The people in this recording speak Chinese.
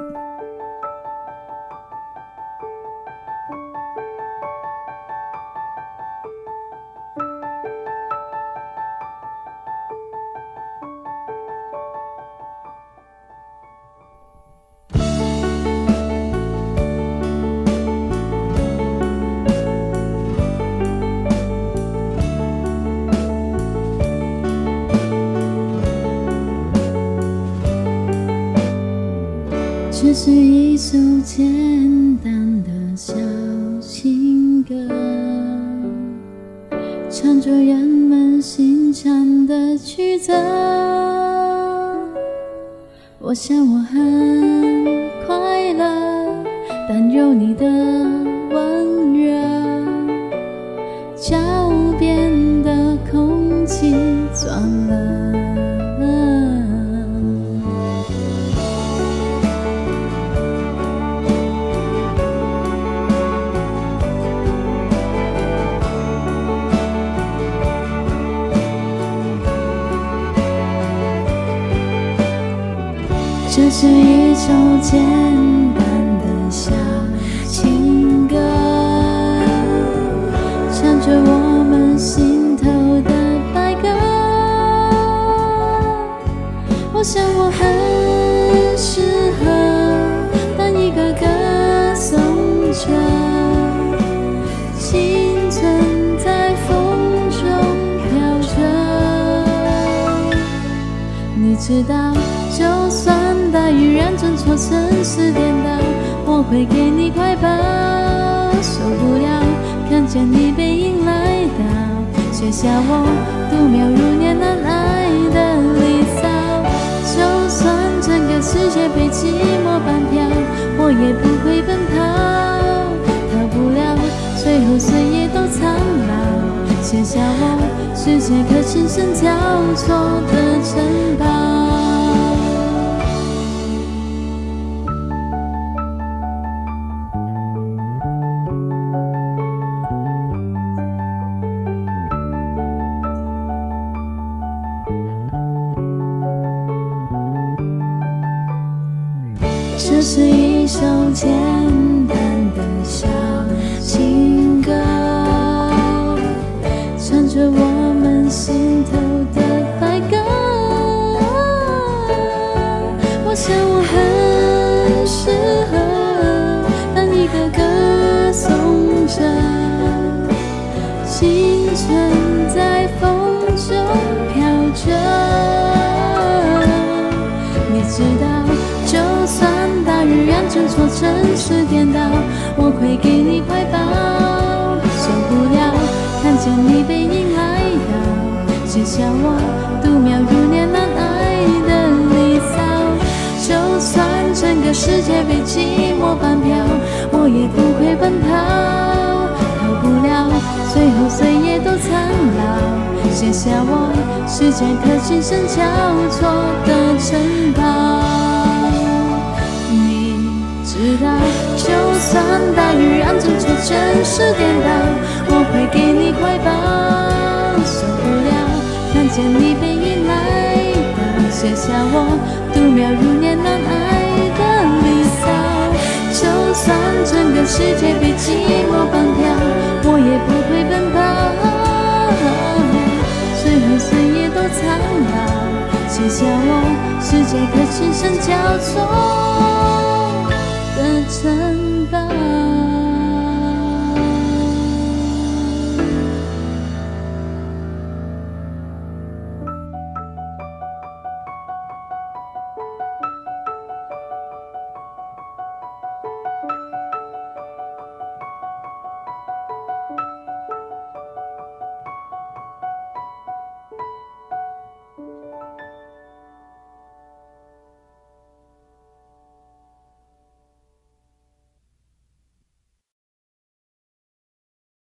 Música 这是一首简单的小情歌，唱着人们心唱的曲子。我想我很快乐，但有你的温热，脚边的空气转了。这是一首简单的小情歌，唱着我们心头的白鸽。我想我很适合当一个歌颂者，青春在风中飘着。你知道，就算雨让整座城市颠倒，我会给你怀抱。受不了看见你背影来到写下我度秒如年难挨的离骚。就算整个世界被寂寞绑票，我也不会奔跑。逃不了最后岁月都苍老，写下我世界可轻声交错的城堡。这是一首简单的小情歌，唱着我们心头的白鸽。我想雨让整座城市颠倒，我会给你怀抱。受不了看见你背影来到，写下我度秒如年难挨的离骚。就算整个世界被寂寞绑票，我也不会奔跑。逃不了最后岁月都苍老。写下我世间可轻声交错就算大雨让整座城市颠倒，我会给你怀抱。受不了看见你背影来到，写下我度秒如年难挨的离骚。就算整个世界被寂寞绑票，我也不会奔跑。最后岁月都苍老，写下我世界可轻声交错。怎把